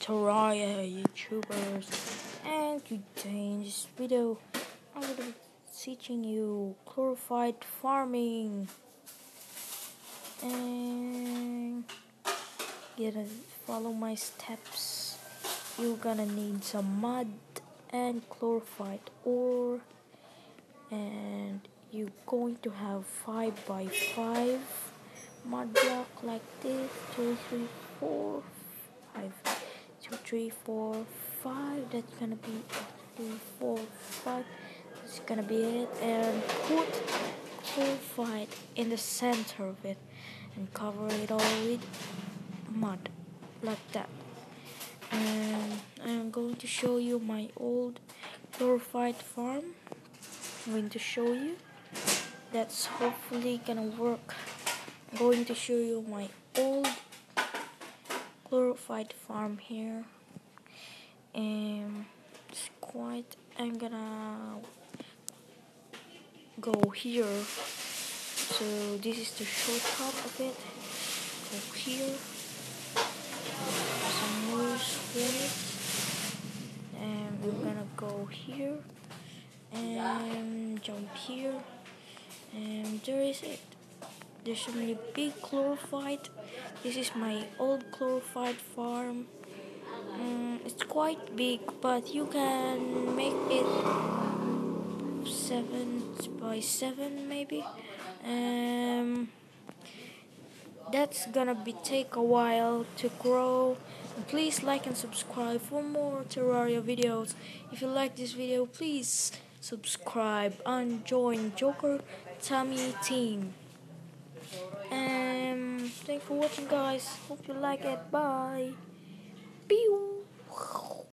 Taraya YouTubers and today in this video I'm gonna be teaching you chlorophyte farming. And you gotta follow my steps. You're gonna need some mud and chlorophyte ore. And you're going to have 5 by 5 mud block like this 2 4 5 Two, three, four, five. that's gonna be three, four, five. that's gonna be it. And put chlorophyte in the center of it and cover it all with mud like that. And I'm going to show you my old chlorophyte farm. I'm going to show you. That's hopefully gonna work. I'm going to show you my old chlorophyte farm here. And it's quite I'm gonna go here. So this is the shortcut of it. Go here. Some moves with and we're gonna go here. And jump here. And there is it there's so many big chlorophyte. This is my old chlorophyte farm. Um, it's quite big but you can make it seven by seven maybe. Um, that's gonna be take a while to grow. Please like and subscribe for more terraria videos. If you like this video please subscribe and join Joker Tummy team Um, and thanks for watching guys. Hope you like it. Bye. Pew.